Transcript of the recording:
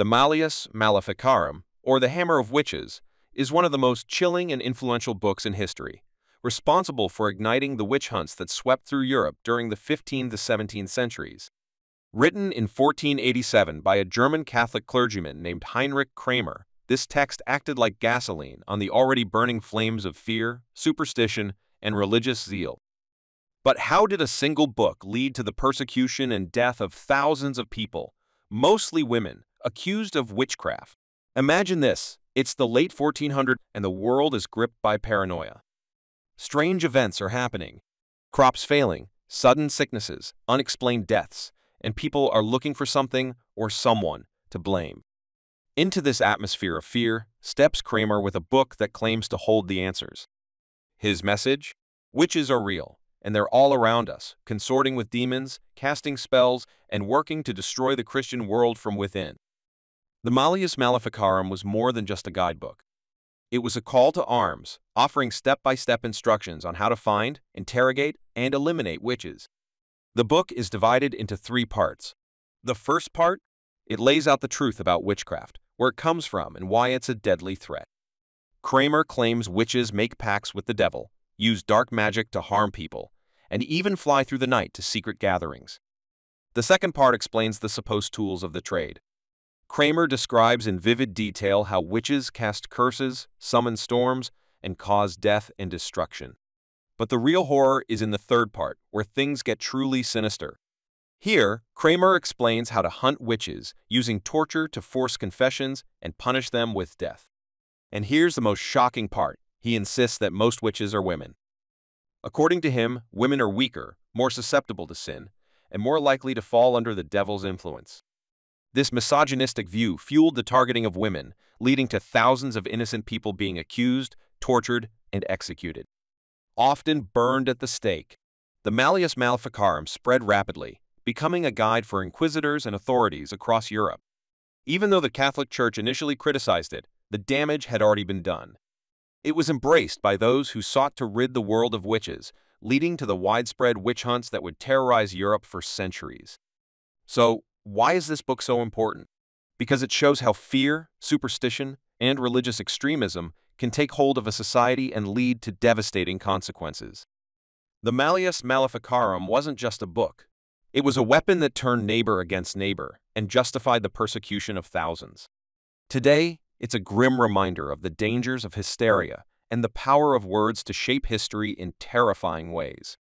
The Malleus Maleficarum, or The Hammer of Witches, is one of the most chilling and influential books in history, responsible for igniting the witch hunts that swept through Europe during the 15th to 17th centuries. Written in 1487 by a German Catholic clergyman named Heinrich Kramer, this text acted like gasoline on the already burning flames of fear, superstition, and religious zeal. But how did a single book lead to the persecution and death of thousands of people, mostly women, accused of witchcraft? Imagine this, it's the late 1400s and the world is gripped by paranoia. Strange events are happening. Crops failing, sudden sicknesses, unexplained deaths, and people are looking for something or someone to blame. Into this atmosphere of fear steps Kramer with a book that claims to hold the answers. His message? Witches are real, and they're all around us, consorting with demons, casting spells, and working to destroy the Christian world from within. The Malleus Maleficarum was more than just a guidebook. It was a call to arms, offering step-by-step -step instructions on how to find, interrogate, and eliminate witches. The book is divided into three parts. The first part it lays out the truth about witchcraft, where it comes from, and why it's a deadly threat. Kramer claims witches make pacts with the devil, use dark magic to harm people, and even fly through the night to secret gatherings. The second part explains the supposed tools of the trade. Kramer describes in vivid detail how witches cast curses, summon storms, and cause death and destruction. But the real horror is in the third part, where things get truly sinister. Here, Kramer explains how to hunt witches using torture to force confessions and punish them with death. And here's the most shocking part. He insists that most witches are women. According to him, women are weaker, more susceptible to sin, and more likely to fall under the devil's influence. This misogynistic view fueled the targeting of women, leading to thousands of innocent people being accused, tortured, and executed. Often burned at the stake, the Malleus Maleficarum spread rapidly, becoming a guide for inquisitors and authorities across Europe. Even though the Catholic Church initially criticized it, the damage had already been done. It was embraced by those who sought to rid the world of witches, leading to the widespread witch hunts that would terrorize Europe for centuries. So, why is this book so important? Because it shows how fear, superstition, and religious extremism can take hold of a society and lead to devastating consequences. The Malleus Maleficarum wasn't just a book. It was a weapon that turned neighbor against neighbor and justified the persecution of thousands. Today, it's a grim reminder of the dangers of hysteria and the power of words to shape history in terrifying ways.